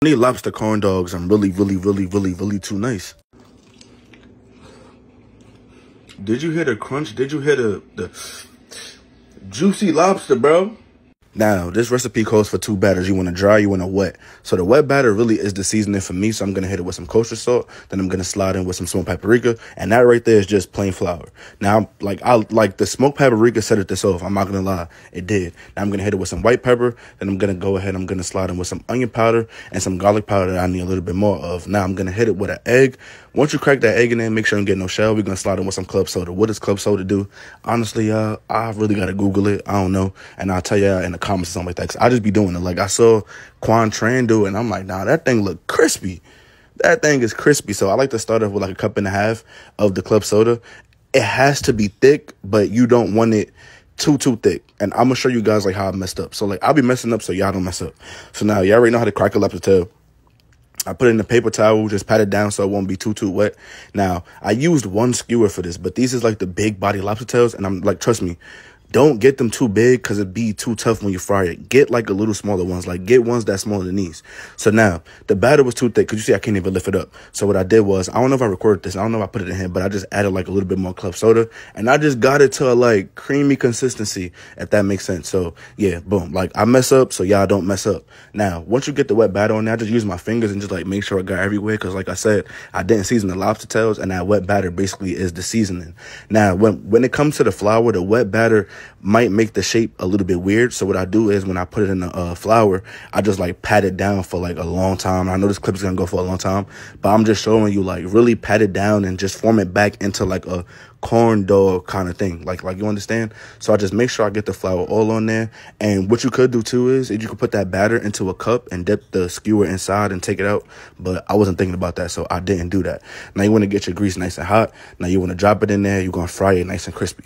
These lobster corn dogs I'm really, really, really, really, really too nice. Did you hear the crunch? Did you hear the, the juicy lobster, bro? Now, this recipe calls for two batters. You want to dry, you want a wet. So the wet batter really is the seasoning for me. So I'm going to hit it with some kosher salt. Then I'm going to slide in with some smoked paprika. And that right there is just plain flour. Now, like I like the smoked paprika set it this off. I'm not going to lie. It did. Now I'm going to hit it with some white pepper. Then I'm going to go ahead. I'm going to slide in with some onion powder and some garlic powder that I need a little bit more of. Now I'm going to hit it with an egg. Once you crack that egg in there, make sure you get no shell. We're going to slide in with some club soda. What does club soda do? Honestly, uh, I really got to Google it. I don't know. And I'll tell you in the comments or something like that. Cause I just be doing it. Like I saw Quan Tran do it, and I'm like, nah, that thing look crispy. That thing is crispy. So I like to start off with like a cup and a half of the club soda. It has to be thick, but you don't want it too too thick. And I'm gonna show you guys like how I messed up. So like I'll be messing up so y'all don't mess up. So now y'all already know how to crack a lobster tail. I put it in a paper towel, just pat it down so it won't be too, too wet. Now, I used one skewer for this, but these is like the big body lobster tails. And I'm like, trust me, don't get them too big because it'd be too tough when you fry it. Get like a little smaller ones. Like get ones that smaller than these. So now the batter was too thick because you see I can't even lift it up. So what I did was I don't know if I recorded this. I don't know if I put it in here, but I just added like a little bit more club soda and I just got it to a like creamy consistency if that makes sense. So yeah, boom. Like I mess up so y'all don't mess up. Now once you get the wet batter on there, I just use my fingers and just like make sure it got everywhere because like I said, I didn't season the lobster tails and that wet batter basically is the seasoning. Now when when it comes to the flour, the wet batter might make the shape a little bit weird. So what I do is when I put it in the uh, flour, I just like pat it down for like a long time. I know this clip is gonna go for a long time, but I'm just showing you like really pat it down and just form it back into like a corn dog kind of thing. Like like you understand? So I just make sure I get the flour all on there. And what you could do too is, is you could put that batter into a cup and dip the skewer inside and take it out. But I wasn't thinking about that, so I didn't do that. Now you want to get your grease nice and hot. Now you want to drop it in there. You're gonna fry it nice and crispy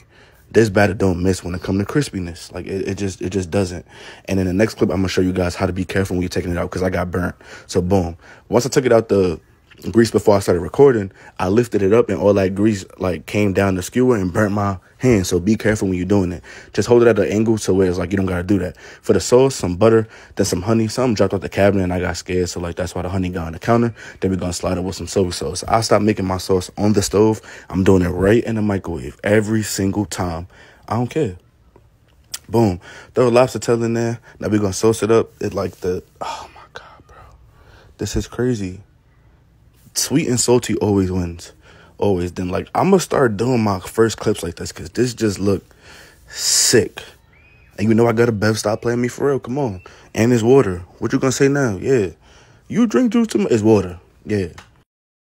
this batter don't miss when it comes to crispiness. Like it, it just it just doesn't. And in the next clip, I'm gonna show you guys how to be careful when you're taking it out because I got burnt. So boom. Once I took it out the grease before I started recording, I lifted it up and all that grease like came down the skewer and burnt my hand. So be careful when you're doing it. Just hold it at an angle so where it's like you don't gotta do that. For the sauce, some butter, then some honey. Something dropped out the cabinet and I got scared. So like that's why the honey got on the counter. Then we're gonna slide it with some soy sauce. I stopped making my sauce on the stove. I'm doing it right in the microwave every single time. I don't care. Boom. Throw a lobster tail in there. Now we're gonna sauce it up. It like the oh my god, bro. This is crazy. Sweet and salty always wins. Always. Then like I'm gonna start doing my first clips like this because this just look sick. And you know I got a bev stop playing me for real. Come on. And it's water. What you gonna say now? Yeah. You drink juice too much. It's water. Yeah.